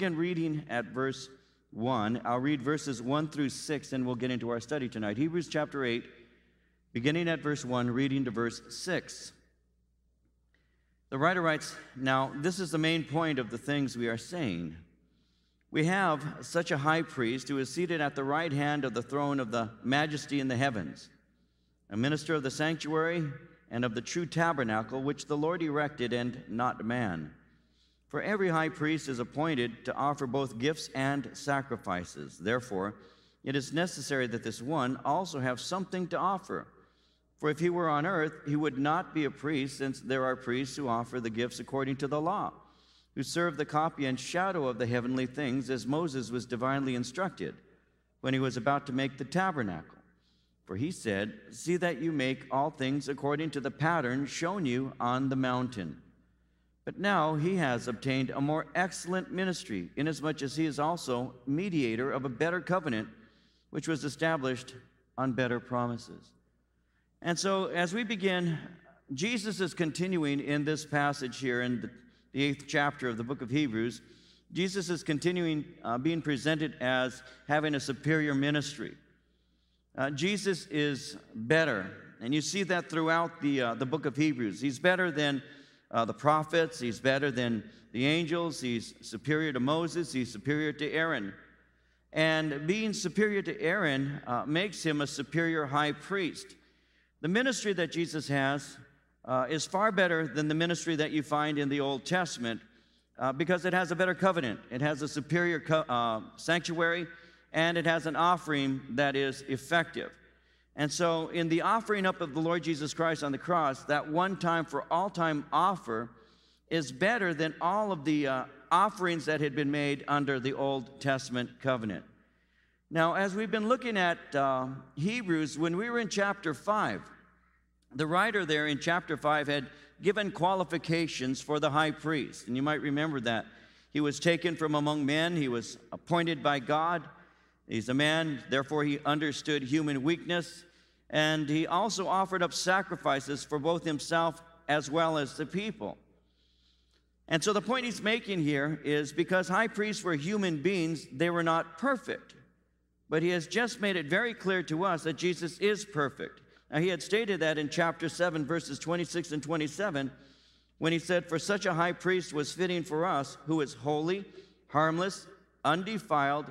begin reading at verse 1. I'll read verses 1 through 6, and we'll get into our study tonight. Hebrews chapter 8, beginning at verse 1, reading to verse 6. The writer writes, Now, this is the main point of the things we are saying. We have such a high priest who is seated at the right hand of the throne of the majesty in the heavens, a minister of the sanctuary and of the true tabernacle which the Lord erected and not man. For every high priest is appointed to offer both gifts and sacrifices. Therefore, it is necessary that this one also have something to offer. For if he were on earth, he would not be a priest, since there are priests who offer the gifts according to the law who serve the copy and shadow of the heavenly things, as Moses was divinely instructed when he was about to make the tabernacle. For he said, See that you make all things according to the pattern shown you on the mountain. But now he has obtained a more excellent ministry, inasmuch as he is also mediator of a better covenant, which was established on better promises. And so, as we begin, Jesus is continuing in this passage here in the the eighth chapter of the book of Hebrews, Jesus is continuing uh, being presented as having a superior ministry. Uh, Jesus is better, and you see that throughout the, uh, the book of Hebrews. He's better than uh, the prophets, he's better than the angels, he's superior to Moses, he's superior to Aaron. And being superior to Aaron uh, makes him a superior high priest. The ministry that Jesus has uh, is far better than the ministry that you find in the Old Testament uh, because it has a better covenant. It has a superior co- uh, sanctuary and it has an offering that is effective. And so, in the offering up of the Lord Jesus Christ on the cross, that one time for all time offer is better than all of the uh, offerings that had been made under the Old Testament covenant. Now, as we've been looking at uh, Hebrews, when we were in chapter 5, the writer there in chapter 5 had given qualifications for the high priest. And you might remember that. He was taken from among men, he was appointed by God. He's a man, therefore, he understood human weakness. And he also offered up sacrifices for both himself as well as the people. And so the point he's making here is because high priests were human beings, they were not perfect. But he has just made it very clear to us that Jesus is perfect. Now, he had stated that in chapter 7, verses 26 and 27, when he said, For such a high priest was fitting for us, who is holy, harmless, undefiled,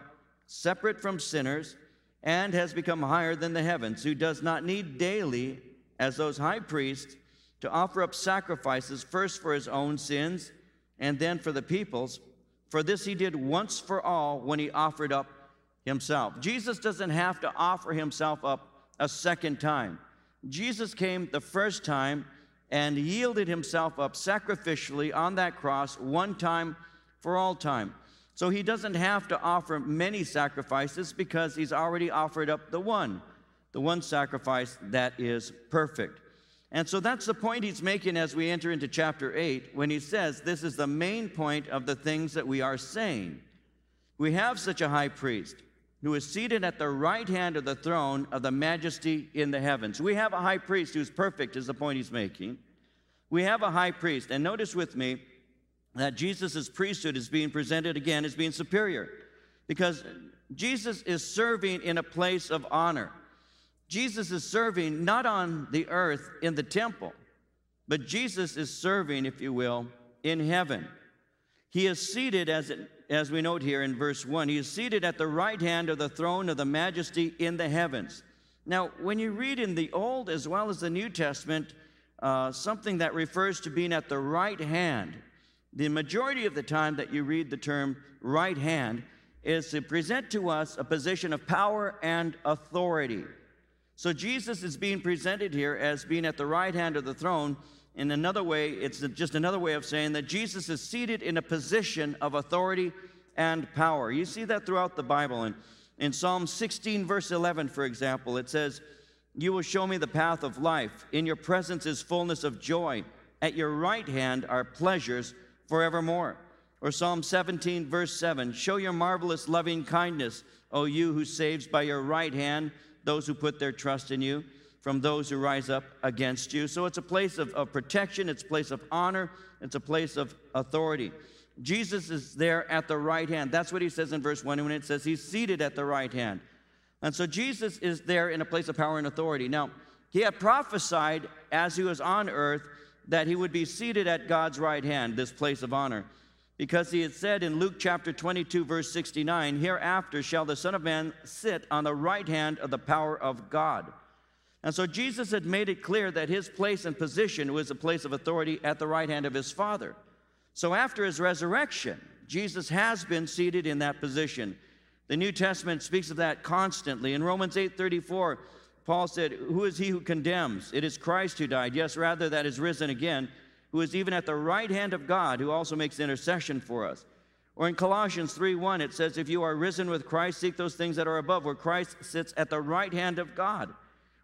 separate from sinners, and has become higher than the heavens, who does not need daily, as those high priests, to offer up sacrifices, first for his own sins, and then for the people's. For this he did once for all when he offered up himself. Jesus doesn't have to offer himself up a second time. Jesus came the first time and yielded himself up sacrificially on that cross one time for all time. So he doesn't have to offer many sacrifices because he's already offered up the one, the one sacrifice that is perfect. And so that's the point he's making as we enter into chapter 8 when he says this is the main point of the things that we are saying. We have such a high priest who is seated at the right hand of the throne of the majesty in the heavens. We have a high priest who's perfect, is the point he's making. We have a high priest, and notice with me that Jesus' priesthood is being presented again as being superior because Jesus is serving in a place of honor. Jesus is serving not on the earth in the temple, but Jesus is serving, if you will, in heaven. He is seated, as, it, as we note here in verse 1, he is seated at the right hand of the throne of the majesty in the heavens. Now, when you read in the Old as well as the New Testament, uh, something that refers to being at the right hand, the majority of the time that you read the term right hand is to present to us a position of power and authority. So Jesus is being presented here as being at the right hand of the throne in another way, it's just another way of saying that Jesus is seated in a position of authority and power. You see that throughout the Bible. And in Psalm 16, verse 11, for example, it says, You will show me the path of life. In your presence is fullness of joy. At your right hand are pleasures forevermore. Or Psalm 17, verse 7 Show your marvelous loving kindness, O you who saves by your right hand those who put their trust in you from those who rise up against you. So it's a place of, of protection, it's a place of honor, it's a place of authority. Jesus is there at the right hand. That's what he says in verse 1 when it says he's seated at the right hand. And so Jesus is there in a place of power and authority. Now, he had prophesied as he was on earth that he would be seated at God's right hand, this place of honor. Because he had said in Luke chapter 22, verse 69, Hereafter shall the Son of Man sit on the right hand of the power of God. And so Jesus had made it clear that his place and position was a place of authority at the right hand of his Father. So after his resurrection, Jesus has been seated in that position. The New Testament speaks of that constantly. In Romans 8:34, Paul said, Who is he who condemns? It is Christ who died. Yes, rather, that is risen again, who is even at the right hand of God, who also makes intercession for us. Or in Colossians 3:1, it says, If you are risen with Christ, seek those things that are above, where Christ sits at the right hand of God.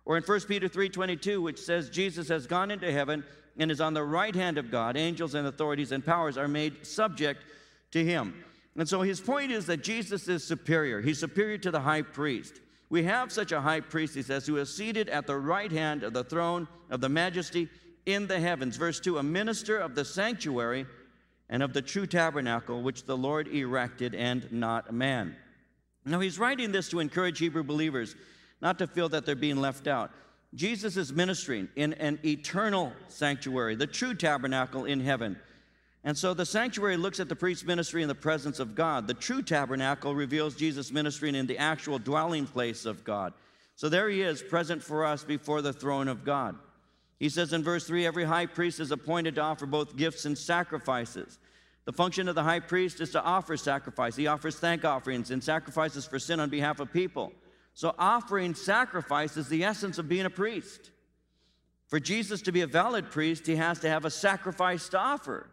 Or in 1 Peter 3:22, which says, Jesus has gone into heaven and is on the right hand of God. Angels and authorities and powers are made subject to him. And so his point is that Jesus is superior. He's superior to the high priest. We have such a high priest, he says, who is seated at the right hand of the throne of the majesty in the heavens. Verse 2 A minister of the sanctuary and of the true tabernacle which the Lord erected and not a man. Now, he's writing this to encourage Hebrew believers not to feel that they're being left out. Jesus is ministering in an eternal sanctuary, the true tabernacle in heaven. And so the sanctuary looks at the priest's ministry in the presence of God. The true tabernacle reveals Jesus ministering in the actual dwelling place of God. So there he is, present for us before the throne of God. He says in verse 3 every high priest is appointed to offer both gifts and sacrifices. The function of the high priest is to offer sacrifice. He offers thank offerings and sacrifices for sin on behalf of people. So, offering sacrifice is the essence of being a priest. For Jesus to be a valid priest, he has to have a sacrifice to offer.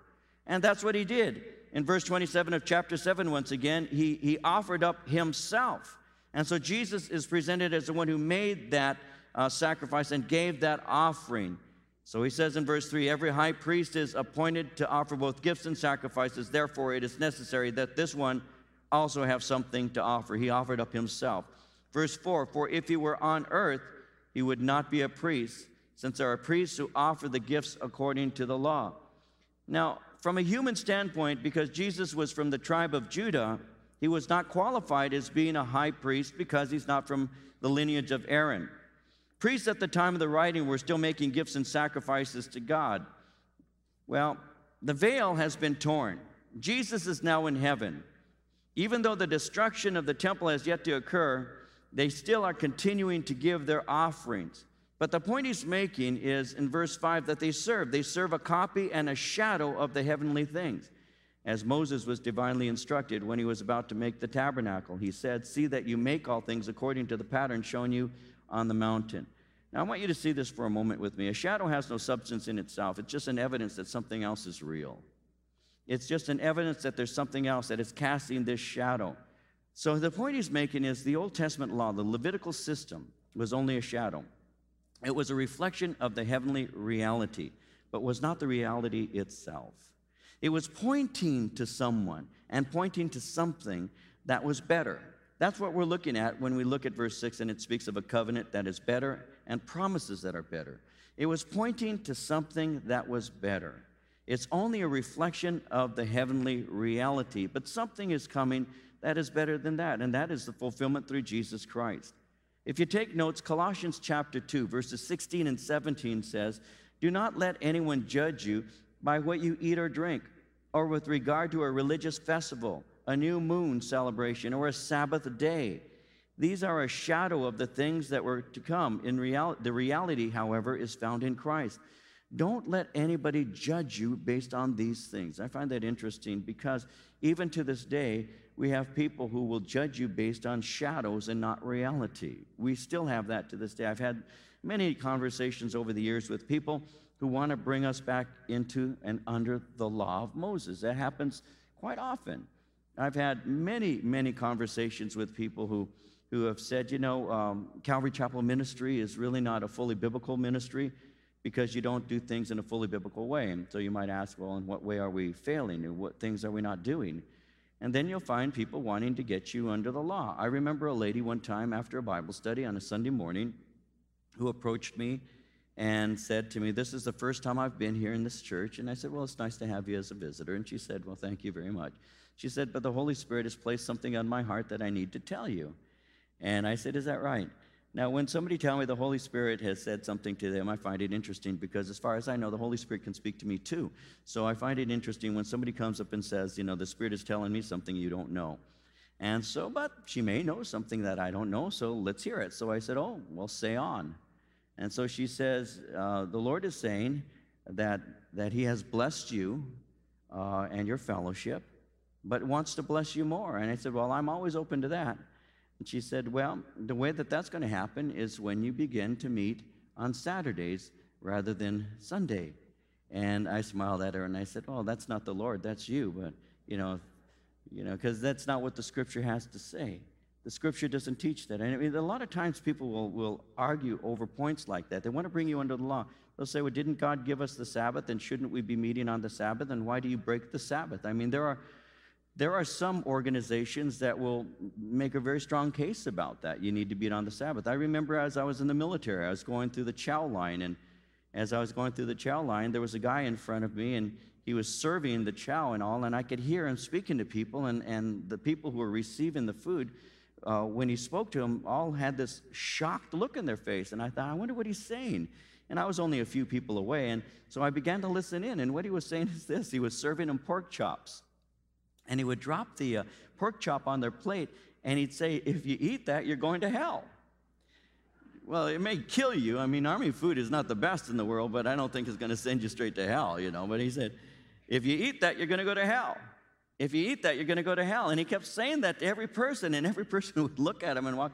And that's what he did. In verse 27 of chapter 7, once again, he, he offered up himself. And so Jesus is presented as the one who made that uh, sacrifice and gave that offering. So he says in verse 3 Every high priest is appointed to offer both gifts and sacrifices. Therefore, it is necessary that this one also have something to offer. He offered up himself. Verse 4 For if he were on earth, he would not be a priest, since there are priests who offer the gifts according to the law. Now, from a human standpoint, because Jesus was from the tribe of Judah, he was not qualified as being a high priest because he's not from the lineage of Aaron. Priests at the time of the writing were still making gifts and sacrifices to God. Well, the veil has been torn. Jesus is now in heaven. Even though the destruction of the temple has yet to occur, they still are continuing to give their offerings. But the point he's making is in verse 5 that they serve. They serve a copy and a shadow of the heavenly things. As Moses was divinely instructed when he was about to make the tabernacle, he said, See that you make all things according to the pattern shown you on the mountain. Now, I want you to see this for a moment with me. A shadow has no substance in itself, it's just an evidence that something else is real. It's just an evidence that there's something else that is casting this shadow. So, the point he's making is the Old Testament law, the Levitical system, was only a shadow. It was a reflection of the heavenly reality, but was not the reality itself. It was pointing to someone and pointing to something that was better. That's what we're looking at when we look at verse 6, and it speaks of a covenant that is better and promises that are better. It was pointing to something that was better. It's only a reflection of the heavenly reality, but something is coming that is better than that, and that is the fulfillment through Jesus Christ. If you take notes, Colossians chapter 2, verses 16 and 17 says, Do not let anyone judge you by what you eat or drink, or with regard to a religious festival, a new moon celebration, or a Sabbath day. These are a shadow of the things that were to come. In reality, the reality, however, is found in Christ. Don't let anybody judge you based on these things. I find that interesting because even to this day, we have people who will judge you based on shadows and not reality. We still have that to this day. I've had many conversations over the years with people who want to bring us back into and under the law of Moses. That happens quite often. I've had many, many conversations with people who, who have said, you know, um, Calvary Chapel ministry is really not a fully biblical ministry because you don't do things in a fully biblical way. And so you might ask, well, in what way are we failing? And what things are we not doing? And then you'll find people wanting to get you under the law. I remember a lady one time after a Bible study on a Sunday morning who approached me and said to me, This is the first time I've been here in this church. And I said, Well, it's nice to have you as a visitor. And she said, Well, thank you very much. She said, But the Holy Spirit has placed something on my heart that I need to tell you. And I said, Is that right? Now, when somebody tell me the Holy Spirit has said something to them, I find it interesting because, as far as I know, the Holy Spirit can speak to me too. So I find it interesting when somebody comes up and says, You know, the Spirit is telling me something you don't know. And so, but she may know something that I don't know, so let's hear it. So I said, Oh, well, say on. And so she says, uh, The Lord is saying that, that He has blessed you uh, and your fellowship, but wants to bless you more. And I said, Well, I'm always open to that. And she said, Well, the way that that's going to happen is when you begin to meet on Saturdays rather than Sunday. And I smiled at her and I said, Oh, that's not the Lord, that's you. But, you know, you know, because that's not what the scripture has to say. The scripture doesn't teach that. And I mean, a lot of times people will, will argue over points like that. They want to bring you under the law. They'll say, well, didn't God give us the Sabbath and shouldn't we be meeting on the Sabbath? And why do you break the Sabbath? I mean, there are, there are some organizations that will make a very strong case about that. You need to be on the Sabbath. I remember as I was in the military, I was going through the chow line, and as I was going through the chow line, there was a guy in front of me, and he was serving the chow and all, and I could hear him speaking to people, and, and the people who were receiving the food, uh, when he spoke to them, all had this shocked look in their face. And I thought, I wonder what he's saying. And I was only a few people away, and so I began to listen in, and what he was saying is this he was serving them pork chops. And he would drop the uh, pork chop on their plate, and he'd say, If you eat that, you're going to hell. Well, it may kill you. I mean, army food is not the best in the world, but I don't think it's going to send you straight to hell, you know. But he said, if you eat that, you're going to go to hell. If you eat that, you're going to go to hell. And he kept saying that to every person, and every person would look at him and walk.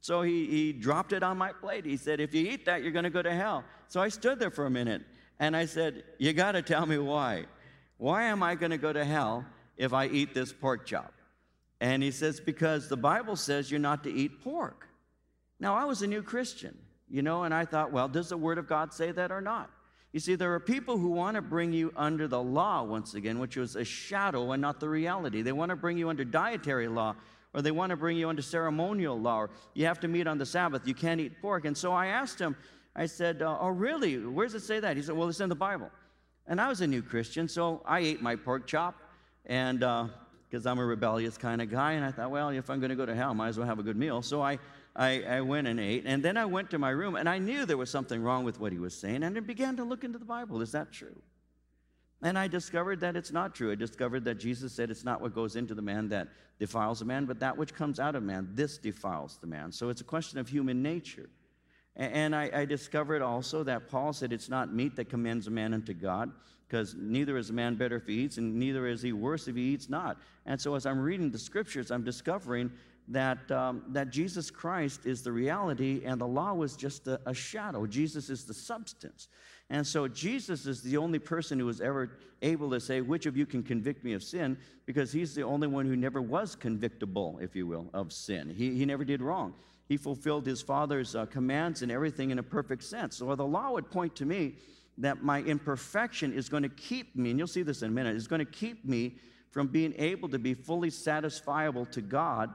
So he, he dropped it on my plate. He said, If you eat that, you're going to go to hell. So I stood there for a minute and I said, You got to tell me why. Why am I going to go to hell if I eat this pork chop? And he says, Because the Bible says you're not to eat pork. Now, I was a new Christian, you know, and I thought, Well, does the Word of God say that or not? You see, there are people who want to bring you under the law once again, which was a shadow and not the reality. They want to bring you under dietary law, or they want to bring you under ceremonial law, or you have to meet on the Sabbath, you can't eat pork. And so I asked him, I said, uh, Oh, really? Where does it say that? He said, Well, it's in the Bible. And I was a new Christian, so I ate my pork chop, and because uh, I'm a rebellious kind of guy, and I thought, well, if I'm going to go to hell, I might as well have a good meal. So I, I, I, went and ate. And then I went to my room, and I knew there was something wrong with what he was saying, and I began to look into the Bible. Is that true? And I discovered that it's not true. I discovered that Jesus said it's not what goes into the man that defiles a man, but that which comes out of man. This defiles the man. So it's a question of human nature. And I, I discovered also that Paul said it's not meat that commends a man unto God, because neither is a man better if he eats, and neither is he worse if he eats not. And so as I'm reading the scriptures, I'm discovering that, um, that Jesus Christ is the reality and the law was just a, a, shadow. Jesus is the substance. And so Jesus is the only person who was ever able to say, Which of you can convict me of sin? Because he's the only one who never was convictable, if you will, of sin. He, he never did wrong. He fulfilled his Father's uh, commands and everything in a perfect sense. So the law would point to me that my imperfection is going to keep me, and you'll see this in a minute, is going to keep me from being able to be fully satisfiable to God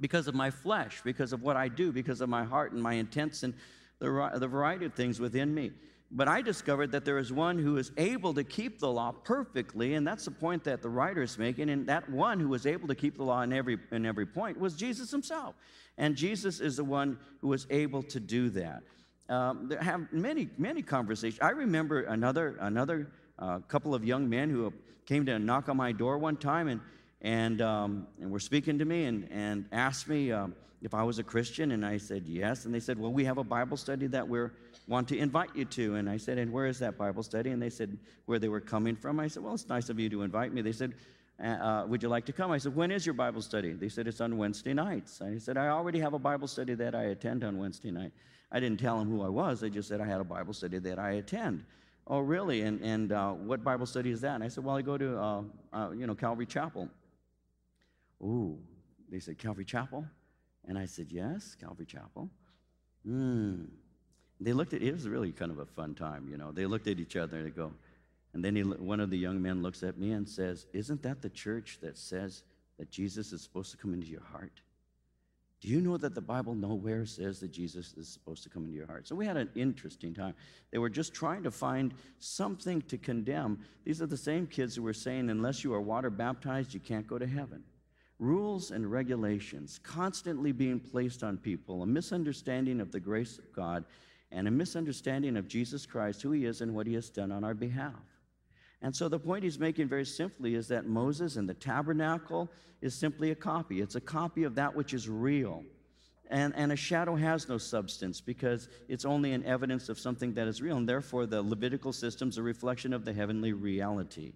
because of my flesh, because of what I do, because of my heart and my intents and the, the variety of things within me. But I discovered that there is one who is able to keep the law perfectly, and that's the point that the writer is making. And that one who was able to keep the law in every, in every point was Jesus himself. And Jesus is the one who was able to do that. Um, have many, many conversations. I remember another, another uh, couple of young men who came to knock on my door one time, and and, um, and were speaking to me and, and asked me um, if I was a Christian, and I said yes. And they said, Well, we have a Bible study that we want to invite you to. And I said, And where is that Bible study? And they said, Where they were coming from. I said, Well, it's nice of you to invite me. They said, uh, uh Would you like to come? I said, When is your Bible study? They said, It's on Wednesday nights. I said, I already have a Bible study that I attend on Wednesday night. I didn't tell them who I was, I just said I had a Bible study that I attend. Oh, really? And, and uh, what Bible study is that? And I said, Well, I go to, uh, uh, you know, Calvary Chapel. Ooh, they said, Calvary Chapel? And I said, Yes, Calvary Chapel. Hmm. They looked at it, was really kind of a fun time, you know. They looked at each other and they go, and then he, one of the young men looks at me and says, Isn't that the church that says that Jesus is supposed to come into your heart? Do you know that the Bible nowhere says that Jesus is supposed to come into your heart? So we had an interesting time. They were just trying to find something to condemn. These are the same kids who were saying, unless you are water baptized, you can't go to heaven. Rules and regulations constantly being placed on people, a misunderstanding of the grace of God, and a misunderstanding of Jesus Christ, who he is, and what he has done on our behalf. And so the point he's making very simply is that Moses and the tabernacle is simply a copy. It's a copy of that which is real. And, and a shadow has no substance because it's only an evidence of something that is real. And therefore, the Levitical system is a reflection of the heavenly reality.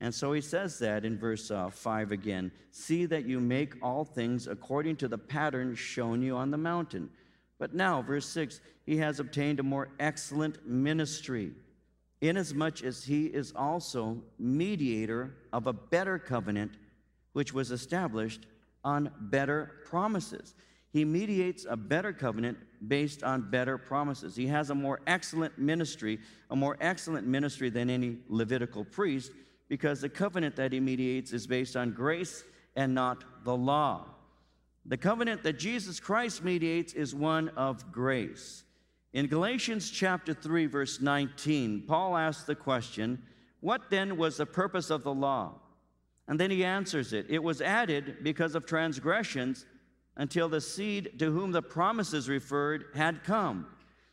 And so he says that in verse uh, 5 again See that you make all things according to the pattern shown you on the mountain. But now, verse 6, he has obtained a more excellent ministry inasmuch as he is also mediator of a better covenant which was established on better promises. He mediates a better covenant based on better promises. He has a more excellent ministry, a more excellent ministry than any Levitical priest, because the covenant that he mediates is based on grace and not the law. The covenant that Jesus Christ mediates is one of grace. In Galatians chapter 3, verse 19, Paul asks the question, What then was the purpose of the law? And then he answers it It was added because of transgressions until the seed to whom the promises referred had come.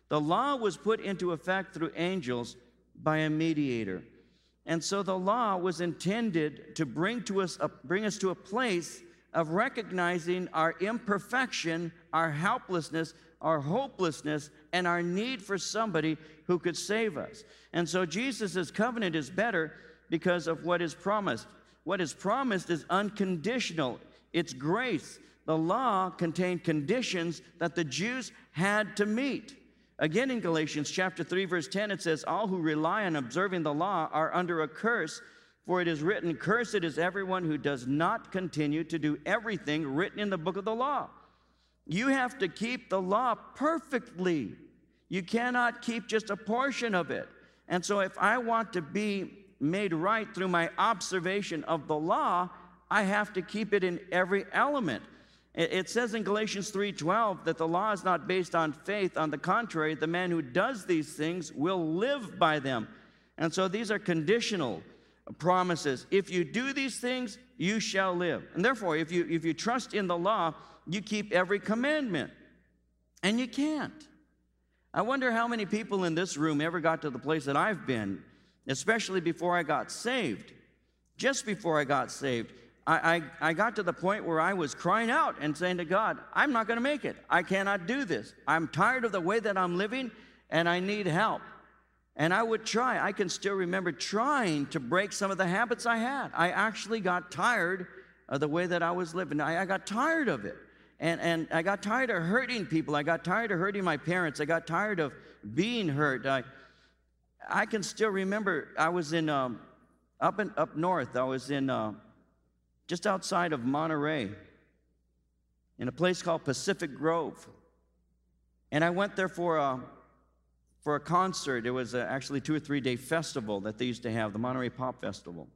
The law was put into effect through angels by a mediator. And so the law was intended to bring, to us, bring us to a place of recognizing our imperfection, our helplessness, our hopelessness, and our need for somebody who could save us. And so Jesus' covenant is better because of what is promised. What is promised is unconditional, it's grace. The law contained conditions that the Jews had to meet. Again, in Galatians chapter 3, verse 10, it says, All who rely on observing the law are under a curse, for it is written, Cursed is everyone who does not continue to do everything written in the book of the law. You have to keep the law perfectly. You cannot keep just a portion of it. And so, if I want to be made right through my observation of the law, I have to keep it in every element. It says in Galatians 3:12 that the law is not based on faith. On the contrary, the man who does these things will live by them. And so these are conditional promises. If you do these things, you shall live. And therefore, if you if you trust in the law, you keep every commandment. And you can't. I wonder how many people in this room ever got to the place that I've been, especially before I got saved. Just before I got saved, I, I, I got to the point where I was crying out and saying to God, I'm not going to make it. I cannot do this. I'm tired of the way that I'm living and I need help. And I would try. I can still remember trying to break some of the habits I had. I actually got tired of the way that I was living. I, I got tired of it. And, and I got tired of hurting people. I got tired of hurting my parents. I got tired of being hurt. I, I can still remember I was in um, up in, up north. I was in uh, just outside of Monterey in a place called Pacific Grove, and I went there for a for a concert. It was a, actually two or three day festival that they used to have, the Monterey Pop Festival.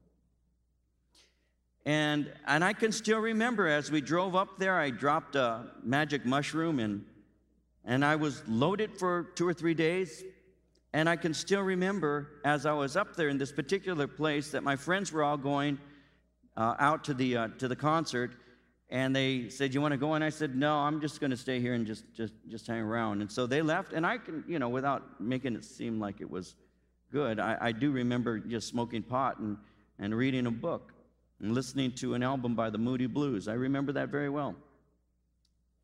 And, and I can still remember as we drove up there, I dropped a magic mushroom and, and I was loaded for two or three days. And I can still remember as I was up there in this particular place that my friends were all going uh, out to the, uh, to the concert. And they said, You want to go? And I said, No, I'm just going to stay here and just, just, just hang around. And so they left. And I can, you know, without making it seem like it was good, I, I do remember just smoking pot and, and reading a book and listening to an album by the Moody Blues. I remember that very well.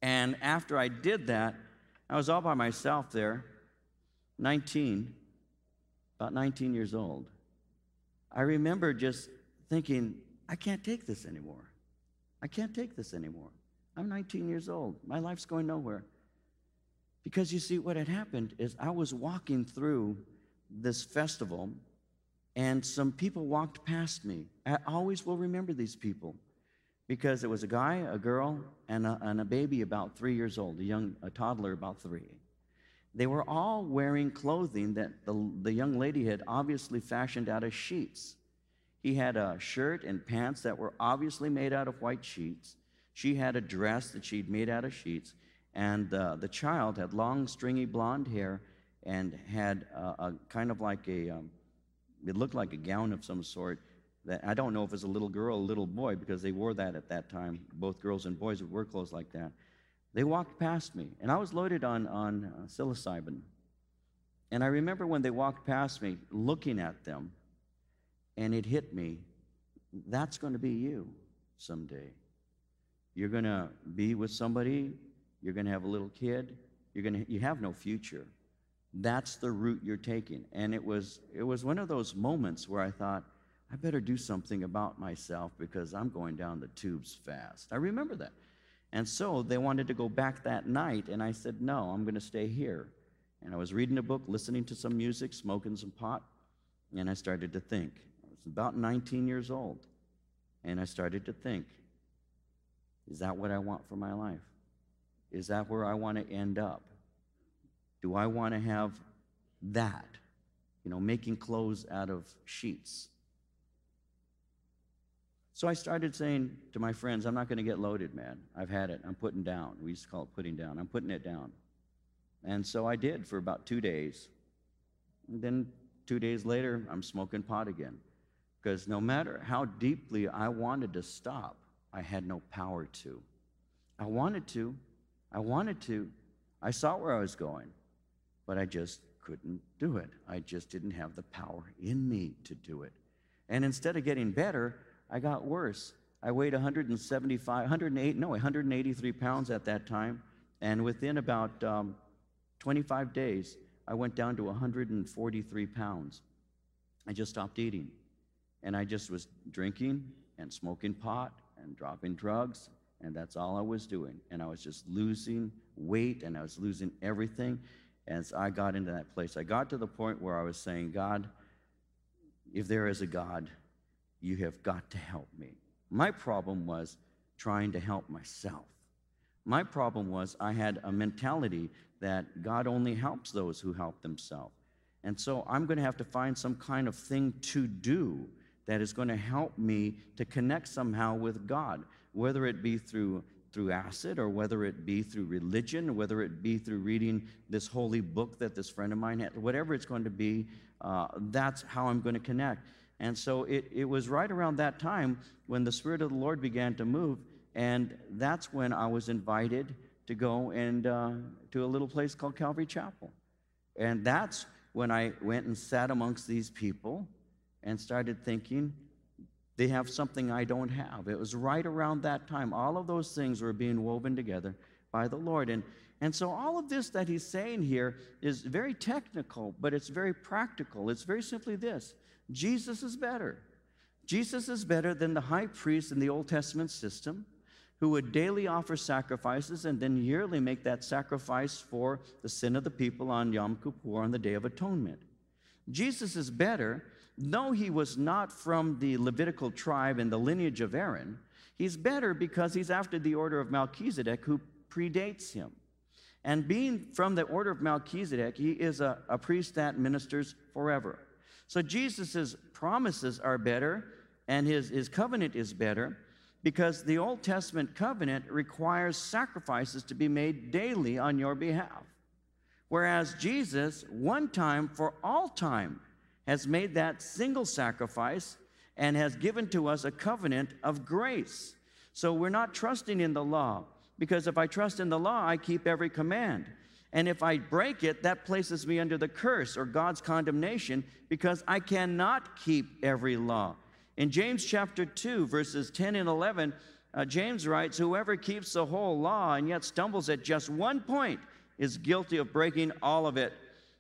And after I did that, I was all by myself there, 19, about 19 years old. I remember just thinking, I can't take this anymore. I can't take this anymore. I'm 19 years old. My life's going nowhere. Because you see, what had happened is I was walking through this festival and some people walked past me. I always will remember these people because it was a guy, a girl, and a, and a baby about three years old, a young a toddler about three. They were all wearing clothing that the, the young lady had obviously fashioned out of sheets. He had a shirt and pants that were obviously made out of white sheets, She had a dress that she'd made out of sheets, and uh, the child had long, stringy blonde hair and had a, a kind of like a, um, it looked like a gown of some sort. That I don't know if it's a little girl a little boy because they wore that at that time. Both girls and boys would wear clothes like that. They walked past me, and I was loaded on, on uh, psilocybin. And I remember when they walked past me, looking at them, and it hit me that's going to be you someday. You're going to be with somebody, you're going to have a little kid, you're going to, you have no future. That's the route you're taking. And it was, it was one of those moments where I thought, I better do something about myself because I'm going down the tubes fast. I remember that. And so they wanted to go back that night, and I said, No, I'm going to stay here. And I was reading a book, listening to some music, smoking some pot, and I started to think. About 19 years old, and I started to think, Is that what I want for my life? Is that where I want to end up? Do I want to have that? You know, making clothes out of sheets. So I started saying to my friends, I'm not going to get loaded, man. I've had it. I'm putting down. We used to call it putting down. I'm putting it down. And so I did for about two days. And then two days later, I'm smoking pot again. Because no matter how deeply I wanted to stop, I had no power to. I wanted to. I wanted to. I saw where I was going, but I just couldn't do it. I just didn't have the power in me to do it. And instead of getting better, I got worse. I weighed 175, 108, no, 183 pounds at that time. And within about um, 25 days, I went down to 143 pounds. I just stopped eating. And I just was drinking and smoking pot and dropping drugs. And that's all I was doing. And I was just losing weight and I was losing everything as I got into that place. I got to the point where I was saying, God, if there is a God, you have got to help me. My problem was trying to help myself. My problem was I had a mentality that God only helps those who help themselves. And so I'm going to have to find some kind of thing to do that is going to help me to connect somehow with God, whether it be through through acid or whether it be through religion whether it be through reading this holy book that this friend of mine had whatever it's going to be uh, that's how i'm going to connect and so it, it was right around that time when the Spirit of the Lord began to move, and that's when I was invited to go and uh, to a little place called Calvary Chapel. And that's when I went and sat amongst these people and started thinking, they have something I don't have. It was right around that time. All of those things were being woven together by the Lord. And, and so all of this that he's saying here is very technical, but it's very practical. It's very simply this Jesus is better. Jesus is better than the high priest in the Old Testament system who would daily offer sacrifices and then yearly make that sacrifice for the sin of the people on Yom Kippur on the Day of Atonement. Jesus is better, though he was not from the Levitical tribe and the lineage of Aaron, he's better because he's after the order of Melchizedek who predates him. And being from the order of Melchizedek, he is a, a priest that ministers forever. So Jesus' promises are better and his, his covenant is better because the Old Testament covenant requires sacrifices to be made daily on your behalf. Whereas Jesus, one time for all time, has made that single sacrifice and has given to us a covenant of grace. So we're not trusting in the law because if I trust in the law, I keep every command. And if I break it, that places me under the curse or God's condemnation because I cannot keep every law. In James chapter 2, verses 10 and 11, uh, James writes, Whoever keeps the whole law and yet stumbles at just one point is guilty of breaking all of it.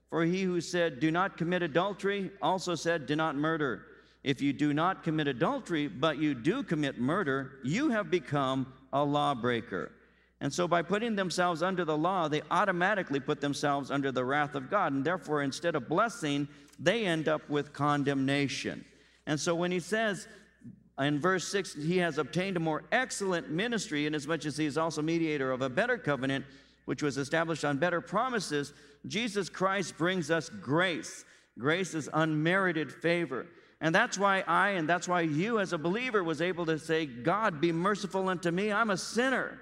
For he who said, Do not commit adultery, also said, Do not murder. If you do not commit adultery, but you do commit murder, you have become a lawbreaker. And so, by putting themselves under the law, they automatically put themselves under the wrath of God. And therefore, instead of blessing, they end up with condemnation. And so, when he says in verse 6, he has obtained a more excellent ministry, inasmuch as he is also mediator of a better covenant, which was established on better promises, Jesus Christ brings us grace. Grace is unmerited favor. And that's why I and that's why you as a believer was able to say, God, be merciful unto me. I'm a sinner.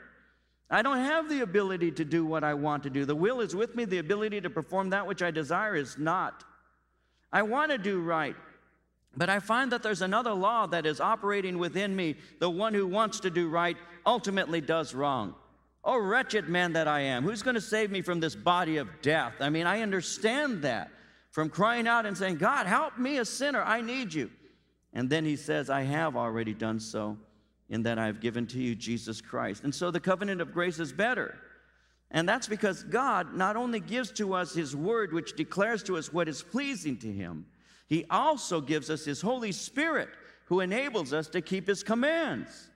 I don't have the ability to do what I want to do. The will is with me, the ability to perform that which I desire is not. I want to do right, but I find that there's another law that is operating within me. The one who wants to do right ultimately does wrong. Oh, wretched man that I am, who's going to save me from this body of death? I mean, I understand that from crying out and saying, God, help me, a sinner, I need you. And then he says, I have already done so in that I've given to you Jesus Christ. And so the covenant of grace is better. And that's because God not only gives to us his word, which declares to us what is pleasing to him, he also gives us his Holy Spirit, who enables us to keep his commands.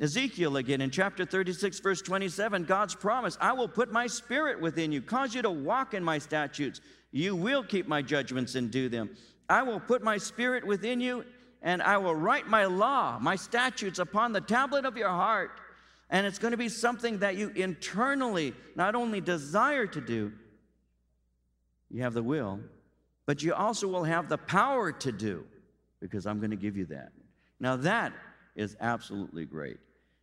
Ezekiel again in chapter 36, verse 27, God's promise I will put my spirit within you, cause you to walk in my statutes. You will keep my judgments and do them. I will put my spirit within you, and I will write my law, my statutes upon the tablet of your heart. And it's going to be something that you internally not only desire to do, you have the will, but you also will have the power to do, because I'm going to give you that. Now, that is absolutely great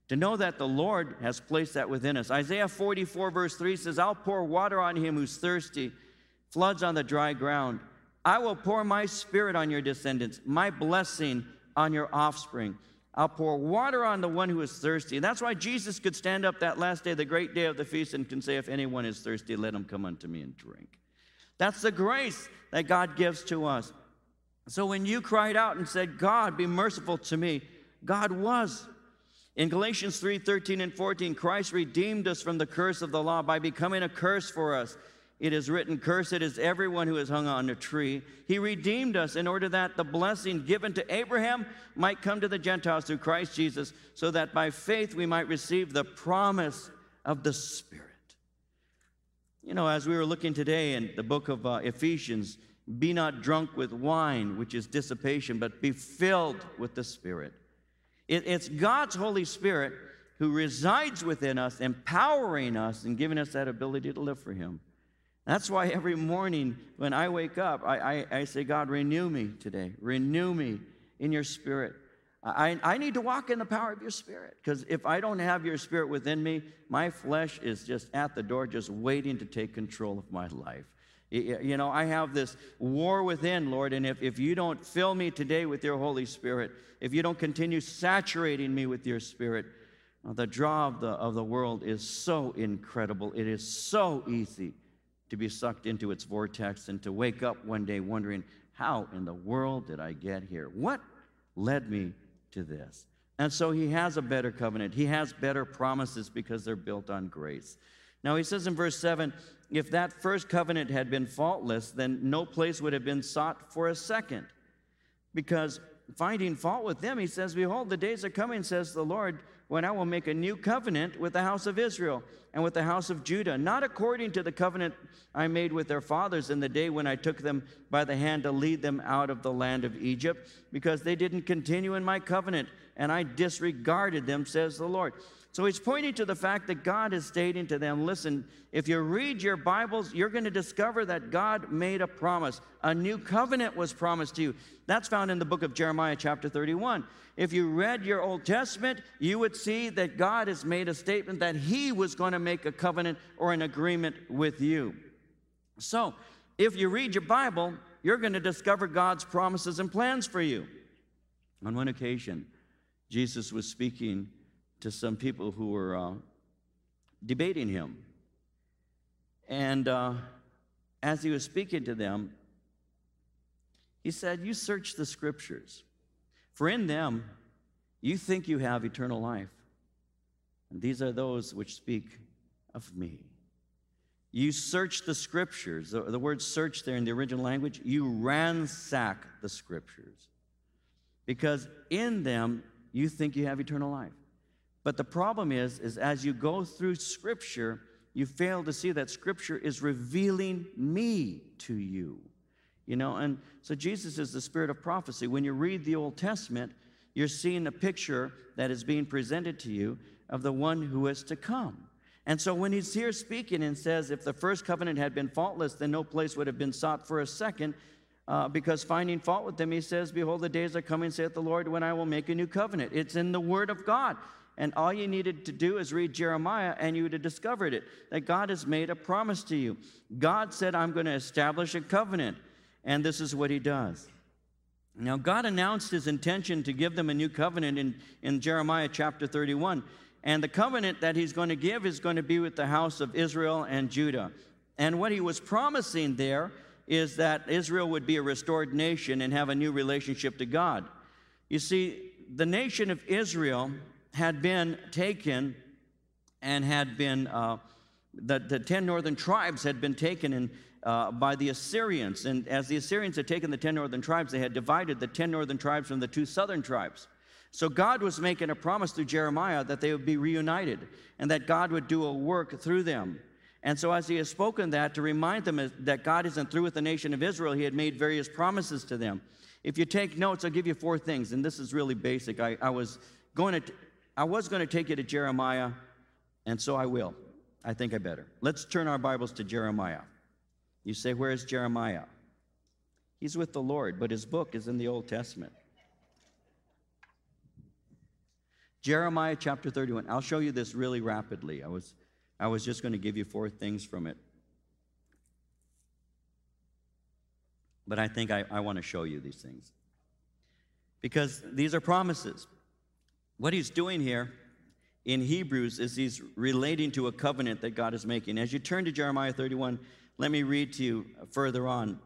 to know that the Lord has placed that within us. Isaiah 44, verse 3 says, I'll pour water on him who's thirsty, floods on the dry ground. I will pour my spirit on your descendants, my blessing on your offspring. I'll pour water on the one who is thirsty. And that's why Jesus could stand up that last day, the great day of the feast, and can say, If anyone is thirsty, let him come unto me and drink. That's the grace that God gives to us. So when you cried out and said, God, be merciful to me, God was in Galatians 3 13 and 14, Christ redeemed us from the curse of the law by becoming a curse for us. It is written, Cursed is everyone who is hung on a tree. He redeemed us in order that the blessing given to Abraham might come to the Gentiles through Christ Jesus, so that by faith we might receive the promise of the Spirit. You know, as we were looking today in the book of uh, Ephesians, be not drunk with wine, which is dissipation, but be filled with the Spirit. It, it's God's Holy Spirit who resides within us, empowering us and giving us that ability to live for Him. That's why every morning when I wake up, I, I, I say, God, renew me today. Renew me in your spirit. I, I need to walk in the power of your spirit because if I don't have your spirit within me, my flesh is just at the door, just waiting to take control of my life. You know, I have this war within, Lord, and if, if you don't fill me today with your Holy Spirit, if you don't continue saturating me with your Spirit, uh, the draw of the, of the world is so incredible. It is so easy to be sucked into its vortex and to wake up one day wondering, how in the world did I get here? What led me to this? And so he has a better covenant. He has better promises because they're built on grace. Now he says in verse 7 if that first covenant had been faultless, then no place would have been sought for a second. Because finding fault with them, he says, Behold, the days are coming, says the Lord, when I will make a new covenant with the house of Israel and with the house of Judah, not according to the covenant I made with their fathers in the day when I took them by the hand to lead them out of the land of Egypt, because they didn't continue in my covenant, and I disregarded them, says the Lord. So he's pointing to the fact that God is stating to them listen, if you read your Bibles, you're going to discover that God made a promise. A new covenant was promised to you. That's found in the book of Jeremiah, chapter 31. If you read your Old Testament, you would see that God has made a statement that he was going to make a covenant or an agreement with you. So, if you read your Bible, you're going to discover God's promises and plans for you. On one occasion, Jesus was speaking to some people who were uh, debating him. And uh, as he was speaking to them, he said, You search the scriptures, for in them you think you have eternal life. And these are those which speak of me. You search the scriptures. The, the word search there in the original language, you ransack the scriptures. Because in them you think you have eternal life. But the problem is, is as you go through Scripture, you fail to see that Scripture is revealing me to you. You know, and so Jesus is the spirit of prophecy. When you read the Old Testament, you're seeing a picture that is being presented to you of the one who is to come. And so when he's here speaking and says, if the first covenant had been faultless, then no place would have been sought for a second, uh, because finding fault with them, he says, Behold, the days are coming, saith the Lord, when I will make a new covenant. It's in the Word of God. And all you needed to do is read Jeremiah, and you would have discovered it that God has made a promise to you. God said, I'm going to establish a covenant. And this is what he does. Now, God announced his intention to give them a new covenant in, in Jeremiah chapter 31. And the covenant that he's going to give is going to be with the house of Israel and Judah. And what he was promising there is that Israel would be a restored nation and have a new relationship to God. You see, the nation of Israel had been taken and had been, uh, the, the 10 northern tribes had been taken in, uh, by the Assyrians. And as the Assyrians had taken the 10 northern tribes, they had divided the 10 northern tribes from the two southern tribes. So God was making a promise through Jeremiah that they would be reunited and that God would do a work through them. And so, as he has spoken that, to remind them that God isn't through with the nation of Israel, he had made various promises to them. If you take notes, I'll give you four things, and this is really basic. I, I was going to, I was going to take you to Jeremiah, and so I will. I think I better. Let's turn our Bibles to Jeremiah. You say, Where is Jeremiah? He's with the Lord, but his book is in the Old Testament. Jeremiah chapter 31. I'll show you this really rapidly. I was I was just going to give you four things from it. But I think I, I want to show you these things. Because these are promises. What he's doing here in Hebrews is he's relating to a covenant that God is making. As you turn to Jeremiah 31, let me read to you further on,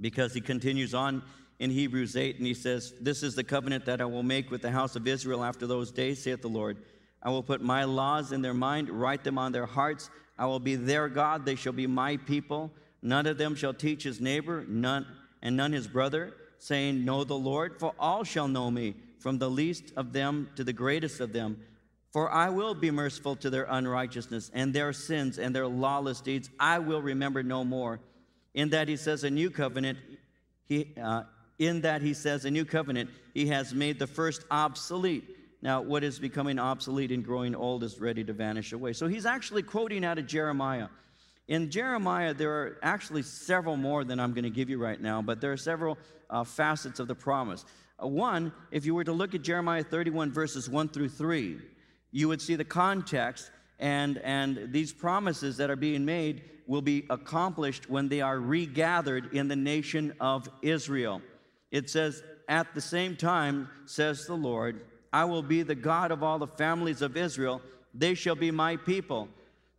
because he continues on in Hebrews 8, and he says, This is the covenant that I will make with the house of Israel after those days, saith the Lord. I will put my laws in their mind, write them on their hearts. I will be their God, they shall be my people. None of them shall teach his neighbor, none and none his brother, saying, Know the Lord, for all shall know me, from the least of them to the greatest of them. For I will be merciful to their unrighteousness and their sins and their lawless deeds. I will remember no more. In that he says a new covenant, he, uh, in that he says a new covenant, he has made the first obsolete. Now, what is becoming obsolete and growing old is ready to vanish away. So he's actually quoting out of Jeremiah. In Jeremiah, there are actually several more than I'm going to give you right now, but there are several uh, facets of the promise. Uh, one, if you were to look at Jeremiah 31, verses 1 through 3, you would see the context, and, and these promises that are being made will be accomplished when they are regathered in the nation of Israel. It says, At the same time, says the Lord, I will be the God of all the families of Israel. They shall be my people.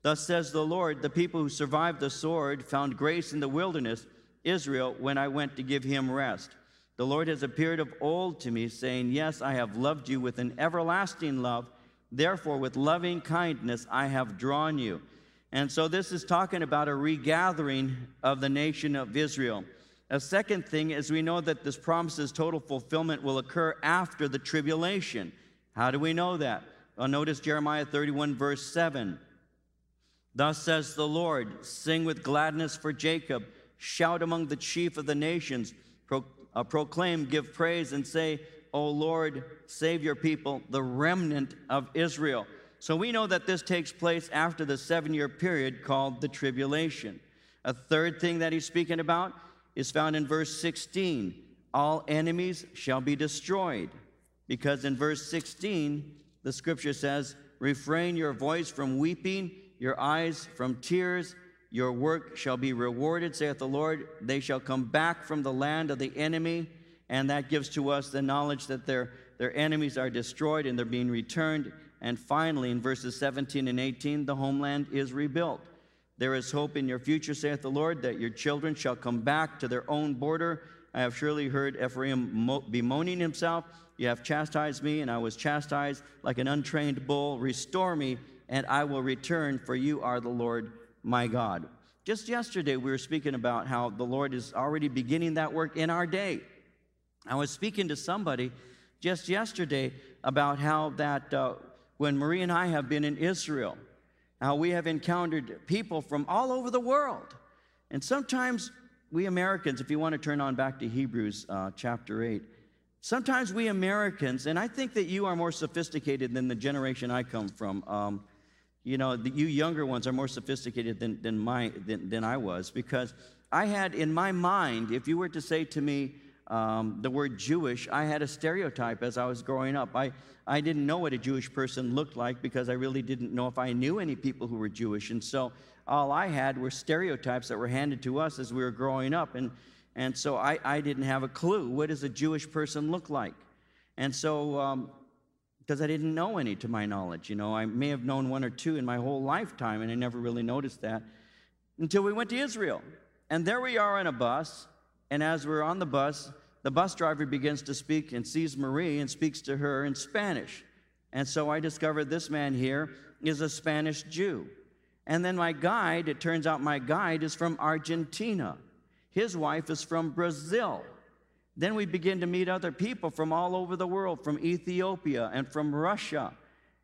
Thus says the Lord, the people who survived the sword found grace in the wilderness, Israel, when I went to give him rest. The Lord has appeared of old to me, saying, Yes, I have loved you with an everlasting love. Therefore, with loving kindness, I have drawn you. And so, this is talking about a regathering of the nation of Israel. A second thing is we know that this promise's total fulfillment will occur after the tribulation. How do we know that? Well, notice Jeremiah 31, verse 7. Thus says the Lord Sing with gladness for Jacob, shout among the chief of the nations, uh, proclaim, give praise, and say, O Lord, save your people, the remnant of Israel. So we know that this takes place after the seven year period called the tribulation. A third thing that he's speaking about is found in verse 16 all enemies shall be destroyed. Because in verse 16, the scripture says, Refrain your voice from weeping, your eyes from tears. Your work shall be rewarded, saith the Lord. They shall come back from the land of the enemy. And that gives to us the knowledge that their, their enemies are destroyed and they're being returned. And finally, in verses 17 and 18, the homeland is rebuilt. There is hope in your future, saith the Lord, that your children shall come back to their own border. I have surely heard Ephraim bemoaning himself. You have chastised me, and I was chastised like an untrained bull. Restore me, and I will return, for you are the Lord my God. Just yesterday, we were speaking about how the Lord is already beginning that work in our day. I was speaking to somebody just yesterday about how that uh, when Marie and I have been in Israel, how we have encountered people from all over the world. And sometimes we Americans, if you want to turn on back to Hebrews uh, chapter 8, sometimes we Americans, and I think that you are more sophisticated than the generation I come from, um, You know, the, you younger ones are more sophisticated than, than, my, than, than I was because I had in my mind, if you were to say to me um, the word Jewish, I had a stereotype as I was growing up. I, I didn't know what a Jewish person looked like because I really didn't know if I knew any people who were Jewish. And so all I had were stereotypes that were handed to us as we were growing up. And, and so I, I didn't have a clue. What does a Jewish person look like? And so um, because I didn't know any to my knowledge. You know, I may have known one or two in my whole lifetime, and I never really noticed that until we went to Israel. And there we are on a bus, and as we're on the bus, the bus driver begins to speak and sees Marie and speaks to her in Spanish. And so I discovered this man here is a Spanish Jew. And then my guide, it turns out my guide is from Argentina. His wife is from Brazil. Then we begin to meet other people from all over the world, from Ethiopia and from Russia.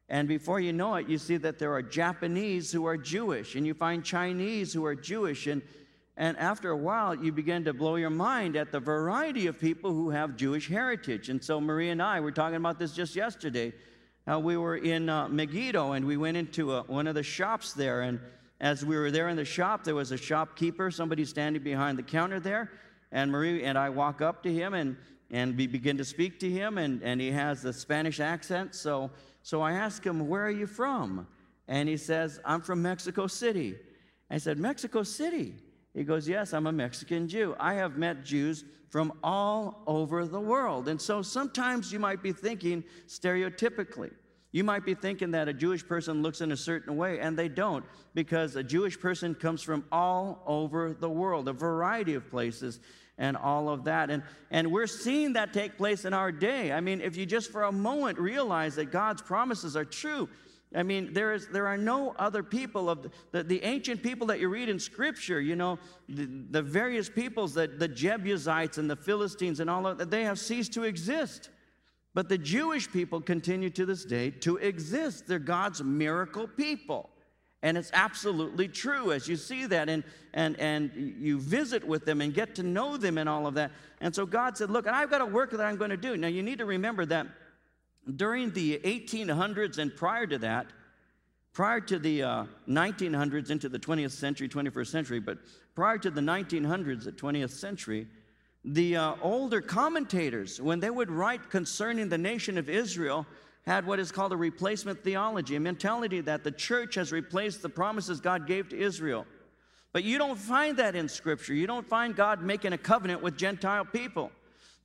And before you know it, you see that there are Japanese who are Jewish, and you find Chinese who are Jewish. And, and after a while, you begin to blow your mind at the variety of people who have Jewish heritage. And so, Marie and I were talking about this just yesterday. How we were in uh, Megiddo, and we went into a, one of the shops there. And as we were there in the shop, there was a shopkeeper, somebody standing behind the counter there and Marie and I walk up to him and, and we begin to speak to him, and, and he has a Spanish accent. So, so I ask him, Where are you from? And he says, I'm from Mexico City. I said, Mexico City? He goes, Yes, I'm a Mexican Jew. I have met Jews from all over the world. And so sometimes you might be thinking stereotypically. You might be thinking that a Jewish person looks in a certain way, and they don't, because a Jewish person comes from all over the world, a variety of places, and all of that. And, and we're seeing that take place in our day. I mean, if you just for a moment realize that God's promises are true, I mean, there, is, there are no other people of the, the, the, ancient people that you read in Scripture, you know, the, the various peoples, that the Jebusites and the Philistines and all of that, they have ceased to exist. But the Jewish people continue to this day to exist. They're God's miracle people. And it's absolutely true as you see that and, and, and you visit with them and get to know them and all of that. And so God said, Look, I've got a work that I'm going to do. Now, you need to remember that during the 1800s and prior to that, prior to the uh, 1900s into the 20th century, 21st century, but prior to the 1900s, the 20th century, the uh, older commentators, when they would write concerning the nation of Israel, had what is called a replacement theology, a mentality that the church has replaced the promises God gave to Israel. But you don't find that in Scripture. You don't find God making a covenant with Gentile people.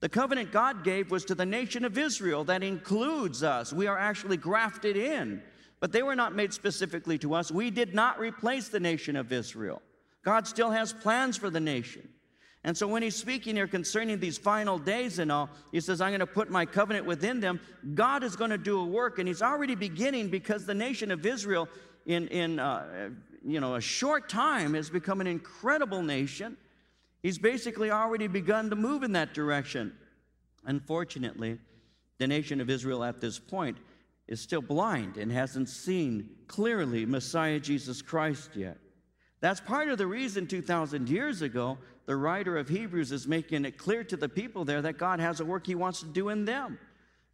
The covenant God gave was to the nation of Israel that includes us. We are actually grafted in, but they were not made specifically to us. We did not replace the nation of Israel. God still has plans for the nation. And so when he's speaking here concerning these final days and all, he says, I'm going to put my covenant within them. God is going to do a work, and he's already beginning because the nation of Israel, in, in uh, you know, a short time, has become an incredible nation. He's basically already begun to move in that direction. Unfortunately, the nation of Israel at this point is still blind and hasn't seen clearly Messiah Jesus Christ yet. That's part of the reason 2,000 years ago the writer of Hebrews is making it clear to the people there that God has a work he wants to do in them.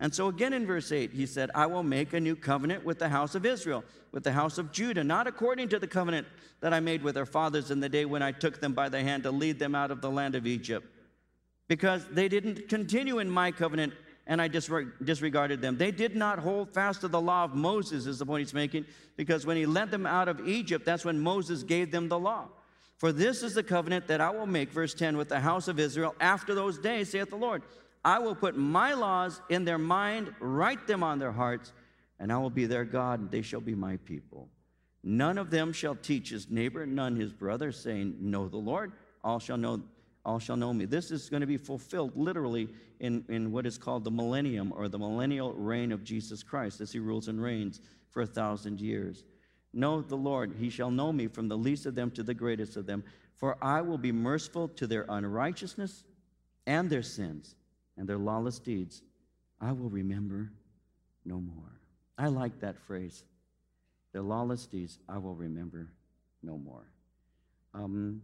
And so, again in verse 8, he said, I will make a new covenant with the house of Israel, with the house of Judah, not according to the covenant that I made with their fathers in the day when I took them by the hand to lead them out of the land of Egypt. Because they didn't continue in my covenant and I disregarded them. They did not hold fast to the law of Moses, is the point he's making, because when he led them out of Egypt, that's when Moses gave them the law. For this is the covenant that I will make, verse 10, with the house of Israel after those days, saith the Lord. I will put my laws in their mind, write them on their hearts, and I will be their God, and they shall be my people. None of them shall teach his neighbor, none his brother, saying, Know the Lord. All shall know, all shall know me. This is going to be fulfilled literally in, in what is called the millennium or the millennial reign of Jesus Christ as he rules and reigns for a thousand years. Know the Lord, he shall know me from the least of them to the greatest of them. For I will be merciful to their unrighteousness and their sins and their lawless deeds. I will remember no more. I like that phrase. Their lawless deeds, I will remember no more. Um,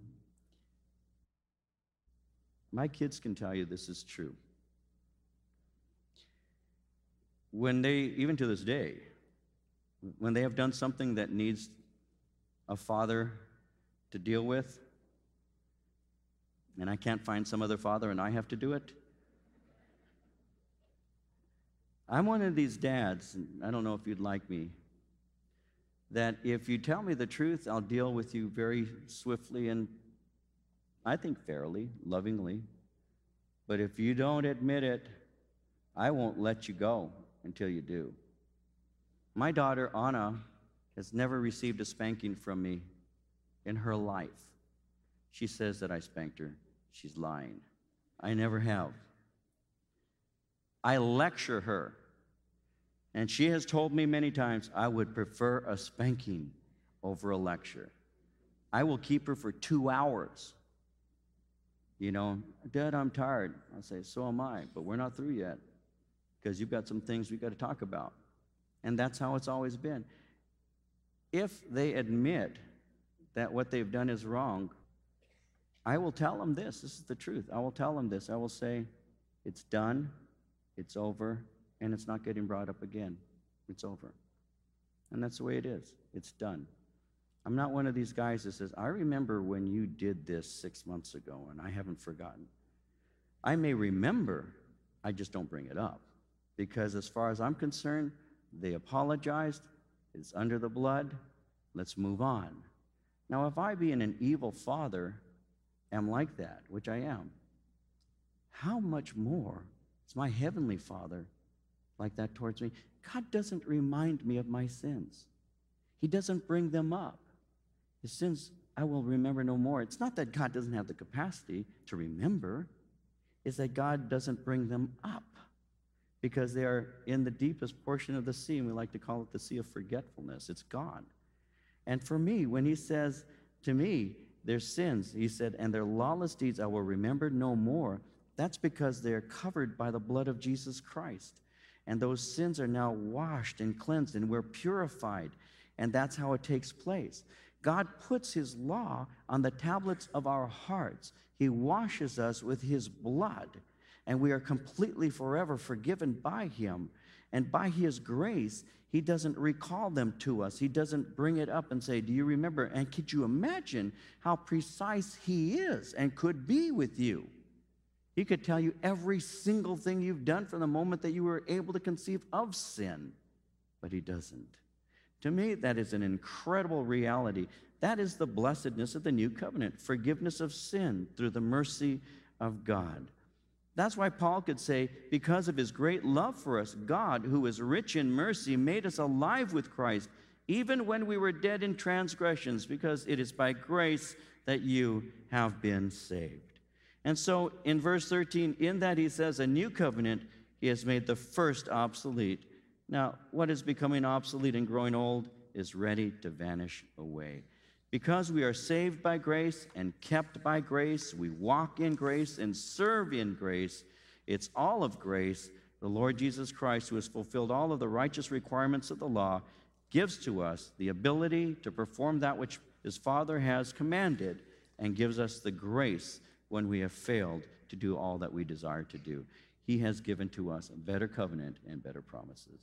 my kids can tell you this is true. When they, even to this day, when they have done something that needs a father to deal with, and I can't find some other father and I have to do it. I'm one of these dads, and I don't know if you'd like me, that if you tell me the truth, I'll deal with you very swiftly and I think fairly, lovingly. But if you don't admit it, I won't let you go until you do. My daughter, Anna, has never received a spanking from me in her life. She says that I spanked her. She's lying. I never have. I lecture her. And she has told me many times I would prefer a spanking over a lecture. I will keep her for two hours. You know, Dad, I'm tired. I'll say, So am I, but we're not through yet because you've got some things we've got to talk about. And that's how it's always been. If they admit that what they've done is wrong, I will tell them this. This is the truth. I will tell them this. I will say, It's done, it's over, and it's not getting brought up again. It's over. And that's the way it is. It's done. I'm not one of these guys that says, I remember when you did this six months ago and I haven't forgotten. I may remember, I just don't bring it up. Because as far as I'm concerned, they apologized, it's under the blood, let's move on. Now, if I, being an evil father, am like that, which I am, how much more is my heavenly Father like that towards me? God doesn't remind me of my sins, He doesn't bring them up. His sins I will remember no more. It's not that God doesn't have the capacity to remember, it's that God doesn't bring them up because they are in the deepest portion of the sea, and we like to call it the sea of forgetfulness. It's gone. And for me, when he says to me, their sins, he said, and their lawless deeds I will remember no more, that's because they are covered by the blood of Jesus Christ. And those sins are now washed and cleansed, and we're purified. And that's how it takes place. God puts His law on the tablets of our hearts. He washes us with His blood, and we are completely forever forgiven by Him. And by His grace, He doesn't recall them to us. He doesn't bring it up and say, Do you remember? And could you imagine how precise He is and could be with you? He could tell you every single thing you've done from the moment that you were able to conceive of sin, but He doesn't. To me, that is an incredible reality. That is the blessedness of the new covenant forgiveness of sin through the mercy of God. That's why Paul could say, because of his great love for us, God, who is rich in mercy, made us alive with Christ, even when we were dead in transgressions, because it is by grace that you have been saved. And so in verse 13, in that he says, a new covenant, he has made the first obsolete. Now, what is becoming obsolete and growing old is ready to vanish away. Because we are saved by grace and kept by grace, we walk in grace and serve in grace. It's all of grace. The Lord Jesus Christ, who has fulfilled all of the righteous requirements of the law, gives to us the ability to perform that which his Father has commanded and gives us the grace when we have failed to do all that we desire to do. He has given to us a better covenant and better promises.